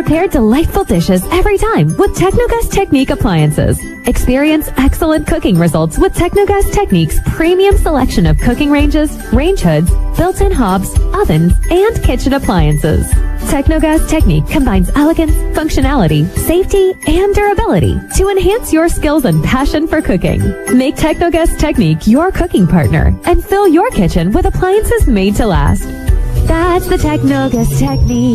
Prepare delightful dishes every time with Tecnogas Technik appliances. Experience excellent cooking results with Tecnogas Technik's premium selection of cooking ranges, range hoods, built-in hobs, ovens, and kitchen appliances. Tecnogas Technik combines elegance, functionality, safety, and durability to enhance your skills and passion for cooking. Make Tecnogas Technik your cooking partner and fill your kitchen with appliances made to last. That's the Tecnogas Technik.